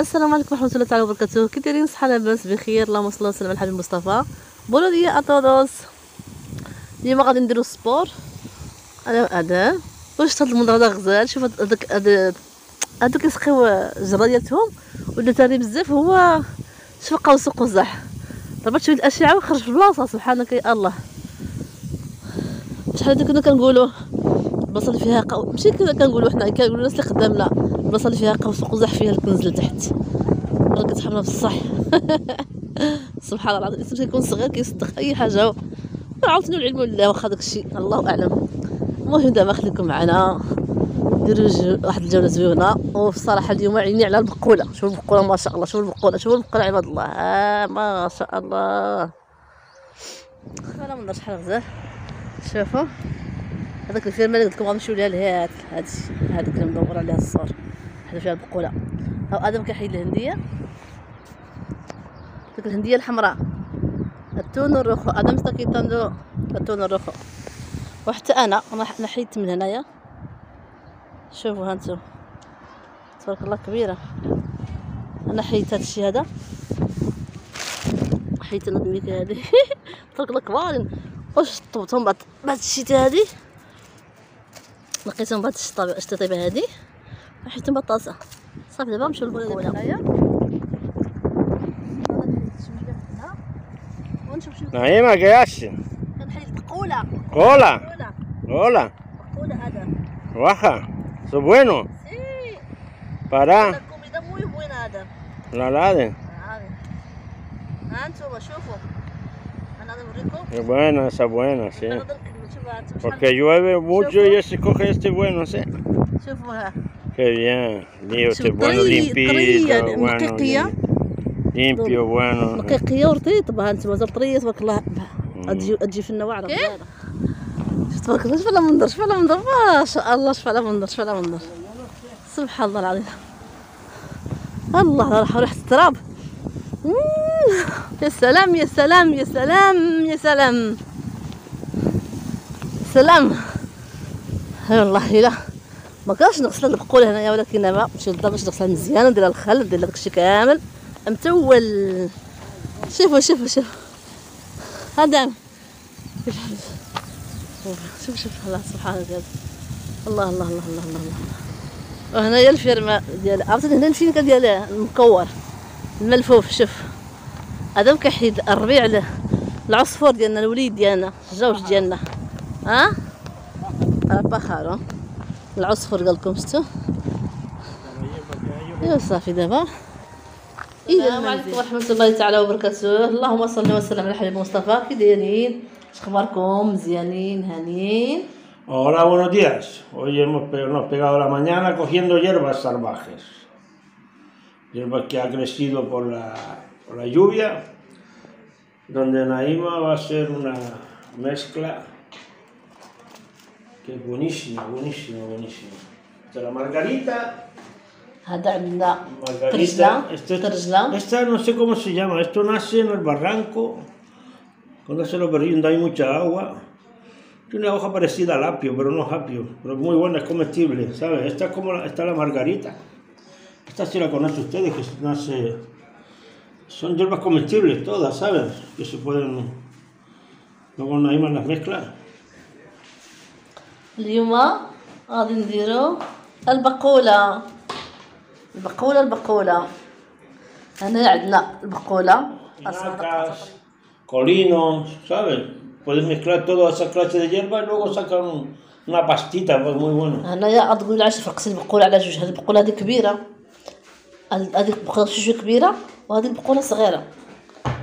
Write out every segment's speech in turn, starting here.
السلام عليكم ورحمة الله تعالى وبركاته. كي دايرين صحة لاباس بخير. اللهم صل وسلم على الحبيب المصطفى buenos días a todos اليوم غادي نديرو sport. أنا هذا واش هاد المنظر هذا غزال؟ شوف هذاك هاد هادو كيسقيو جرادياتهم ولا تاني بزاف هو شوف قوس قزح ضربت شوية الأشعة وخرج في البلاصة. سبحانك يا الله. شحال هذا كنا كنقولوا البلاصة اللي فيها قو... ماشي كنا كنقولوا حنا كنقولوا الناس اللي خدامنا. البلاصه اللي فيها قوس وقزح فيها الكنز لتحت. راه كتحملها بصح. سبحان الله الإنسان كيكون صغير كيصدق أي حاجة. عاوتاني العلم لله واخا داكشي الله أعلم. المهم دابا خليكم معنا. نديرو جو... واحد الجولة زوينة. وفي الصراحه اليوم عيني على البقوله شوفوا البقوله ما شاء الله. شوفوا البقوله شوفوا البقوله عباد الله. آه ما شاء الله. شوفوا منظر شحال غزال؟ شوفوا. هذاك الفيرما اللي قلت لكم غنمشيو ليها لهاد هادشي هذيك اللي مدور عليها الصور. حدا فيها البقوله هاو آدم كيحيد الهندية. ديك الهندية الحمراء. el tuno rojo آدم está quitando el tuno rojo وحتى أنا أنا من هنايا. شوفوا هانتو تبارك الله كبيرة. أنا حيدت هذا الشيء هذا. حيدت أنا هذه. تبارك الله كبارين واش طبتهم بعد بعد الشتاء هذه. لقيتهم بعد الشطيبه هذه حيتهم بطاطا صافي دابا نمشيو للبقوله هنايا. Naima, ¿qué hace? كنحيد Hola, بقوله hola, بقوله هذا. Eso es bueno. سي. Para الكوميدا موي بوين هذا. la lade. هذه. ها أنتم شوفوا أنا نوريكم Es buena, esa es Porque llueve mucho y ese coge este bueno, sí. Qué bien. Digo, este bueno, limpito, bueno. Limpio, bueno. نقيقيه ورطيطه ها أنتم مازال طريه تبارك الله تجي تجي في النواعر شوف تبارك الله شوف على منظر شوف على ما شاء الله شوف على منظر شوف على سبحان الله العظيم الله راح ريحه التراب. يا سلام يا سلام يا سلام يا سلام سلام هاي والله لا ما كانش نغسل البقول هنايا ولكن ما مشيت للدار باش نغسلها مزيان ندير الخل ندير داكشي كامل. متول شوفوا شوفوا شوفوا. هذا. شوف شوف الله سبحان الله الله الله الله الله الله الله. وهنايا الفيرما ديال عرفتي هنا الفينكا ديال المكور الملفوف. شوف. هذا كيحيد الربيع العصفور ديالنا الوليد ديالنا الزوج ديالنا. ها البخارو العصفور قال لكم شفتوا يا صافي دابا السلام عليكم ورحمة الله تعالى وبركاته اللهم صل وسلم على الحبيب مصطفى كي دايرين اش اخباركم مزيانين هانيين Hola, buenos días. Hoy hemos pe- nos pegado la mañana cogiendo hierbas salvajes. Hierbas que ha crecido por la, por la lluvia. Donde Naima va a ser una mezcla que es buenísimo, buenísimo, buenísimo. Esta es la margarita. Margarita. Esto, esta no sé cómo se llama. Esto nace en el barranco. Cuando se lo donde hay mucha agua. Tiene una hoja parecida al apio, pero no es apio. Pero es muy buena, es comestible, ¿sabes? Esta es como la, esta es la margarita. Esta sí la conocen ustedes, que nace... Son hierbas comestibles todas, ¿sabes? Que se pueden... Luego no hay más las mezclas. اليوم غادي نديرو البقولة. البقولة البقولة. هنا عندنا البقولة. Espinacas, colinos, ¿sabes? Puedes mezclar toda esa clase de hierbas y luego sacan un- una pastita pues, muy buena. هنايا غتقول علاش فرقت البقولة على جوج. هذه البقولة هذه كبيرة. هذيك البقولة شوية كبيرة وهذه البقولة صغيرة.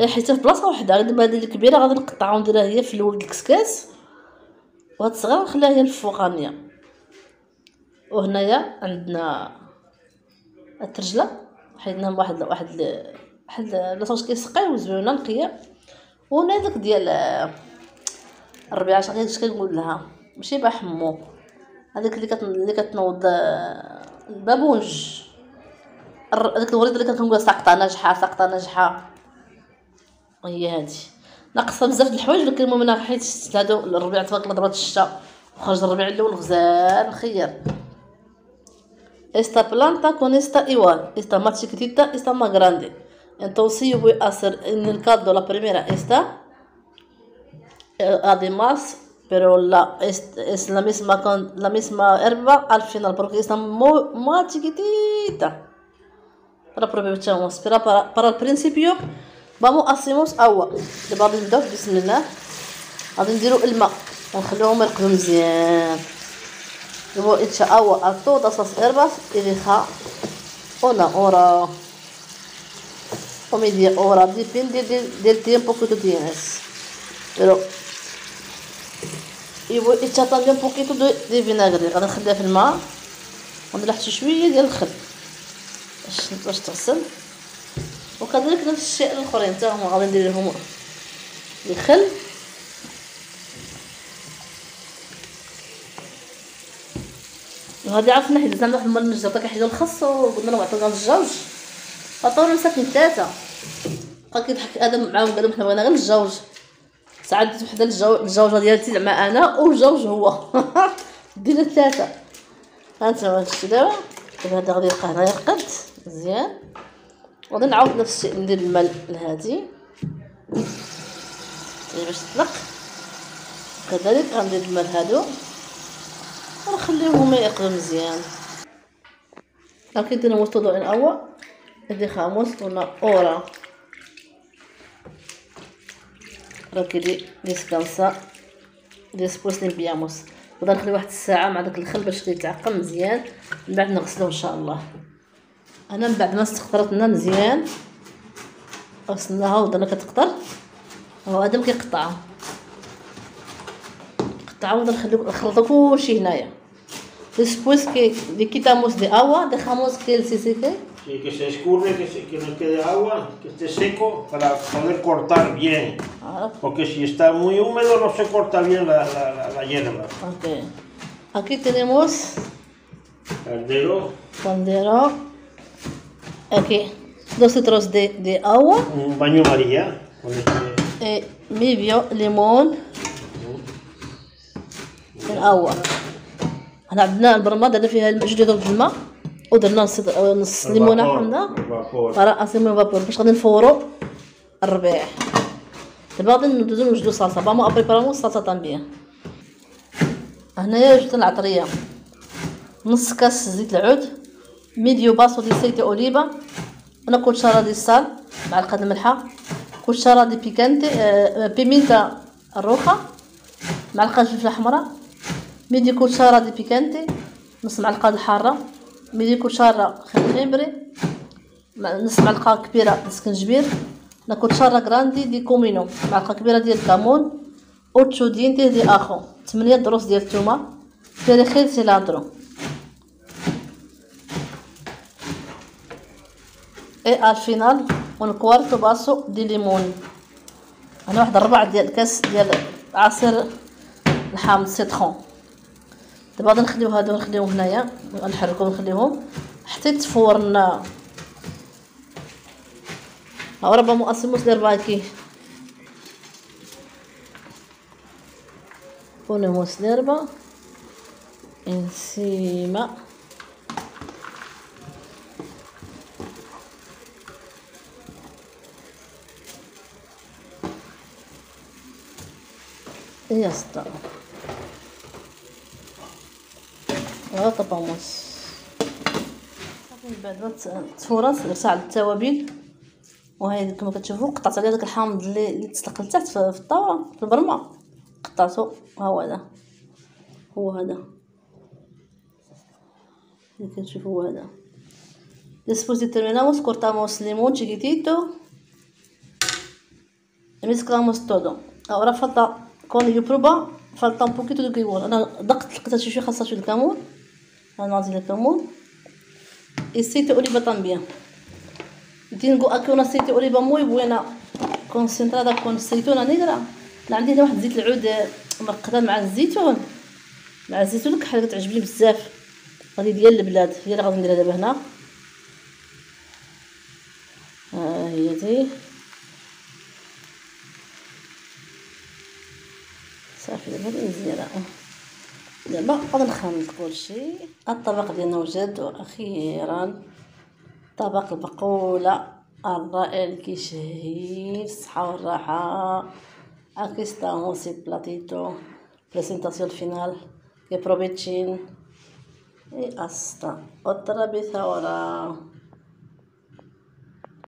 هي حيتها في بلاصة وحدة دابا هذه الكبيرة غادي نقطعها ونديرها هي في الولد الكسكاس وهاد الصغيرة نخليها هي الفوقانية. وهنايا عندنا الترجلة حيدنا واحد واحد واحد لاصوص كيسقيو زوينة نقية. وهنا داك ديال الربيعة اش غير- اش كنقول لها؟ ماشي بحمو هذيك اللي كت... اللي كتنوض آه، البابونج. هذيك الوريد اللي كنقول ساقطة ناجحة ساقطة ناجحة. هي هادي. ناقصه بزاف د الحوايج ولكن المهم انا حيت شفت هادو الربيع تبارك الله ضربات الشتا وخرج الربيع الاول غزال خير esta planta con esta igual esta más chiquitita esta más grande entonces yo voy a hacer en el caldo la primera esta eh, además pero la es, es la misma con la misma herba al final porque está muy, más chiquitita para aprovechamos pero para, para el principio بابو اسيموس اوا دابا غادي نبداو بسم الله. غادي نديرو الماء. ونخليهم يرقدو مزيان. دابو إن شاء الله اطو داسا صغير باس اريخا أونا أورا. كوميديا أورا. دي بين دي دي دي تيم بوكو دو دينس بيرو يبو يتشاطا ديال بوكيتو دو دي فيناغري. غادي نخليها في الماء. ونلحتو شوية ديال الخل. باش تغسل. وكذلك نفس الشيء الاخرين حتى هما غادي ندير لهم الخل. وهذه عرفنا حيت زعما واحد المرة نجرب كيحيدو الخس وقلنا لهم عطونا الجوج. عطاونا مساكن ثلاثة بقى كيضحك آدم معاهم قالوا حنا بغينا غير الجوج. ساعات ديت وحدة الجوجة ديالتي زعما أنا والجوج هو. دينا ثلاثة هانتوما هادشي دابا؟ دابا هذا غادي يبقى هنا يرقد مزيان. وغادي نعاود نفس الشيء ندير الماء الهادي باش تطلق. كذلك غندير الماء هادو. ونخليهم يرقدوا مزيان. Aquí tenemos todo en agua y dejamos una hora para que descansa después limpiamos وغادي نخلي واحد الساعة مع داك الخل باش يتعقم مزيان. من بعد نغسلو إن شاء الله. انا من بعد ما استقطرتنا مزيان غسلناها ودرنا كتقطر هو ادم كيقطعها قطعها ونخليو نخلطو كلشي هنايا Después que le quitamos de agua, dejamos que él se seque. Sí, que se escurre, que, se, que no quede agua, que esté seco para poder cortar bien. Ah, Porque si está muy húmedo no se corta bien la, la, la, la hierba. ok. Aquí tenemos Caldero, caldero. Aquí dos litros de, de agua, un baño María. Eh, medio limón agua. إحنا عندنا البرمه درنا فيها جوج لتر الماء ودرنا نص نص ليمونه حمضه para hacemos vapor باش غادي نفورو الربيع دابا غادي ندوزو نوجدو صلصه vamos a preparamos الصلصه también هنايا جبت العطريه نص كاس زيت العود medio vaso de aceite oliva una cuchara de sal معلقه الملحه cuchara de picante آه، pimienta roja معلقه فلفله حمراء media cuchara de picante نص معلقه الحارة media cuchara jengibre مع- نص معلقه كبيرة ديال السكنجبير la cuchara grande de comino معلقه كبيرة ديال الكمون ocho diente de ajo 8 دروس ديال الثومه perejil cilantro y al final un cuarto vaso de limón. أنا واحد الربع ديال كاس ديال عصير الحامض سيترون. دابا غادي نخليو هادو نخليهم هنايا نحركو ونخليهم حتى يتفورنا ahora vamos hacemos la herba aquí ponemos herba encima y ya está ahora tapamos من بعد ما درت على التوابل وهي كما كتشوفوا قطعت عليها داك الحامض اللي تسلق لتحت في الطاولة في البرمة. قطعته ها هو هذا. هو هذا. اللي كتشوفوا هذا. de terminamos cortamos limón chiquitito y mezclamos todo ahora falta yo prueba falta un poquito de كيمون أنا دقت لقيتها شي شوية خاصها شوية الكمون أنا نعطي الكمون también. Tengo aquí un aceite de oliva muy buena concentrada con aceituna negra. لا عندي هنا واحد زيت العود مرقدة مع الزيتون مع الزيتون كحل كتعجبني بزاف. هذه ديال البلاد. هي اللي غادي نديرها دابا هنا. ها هي دي. صافي دابا هذه مزيانه دابا نبقاو نخمط كلشي الطبق ديالنا وجد وأخيرا طبق البقولة الرائع اللي كيشهي الصحة والراحة. estamos el platito presentación final que aprovechen y hasta otra vez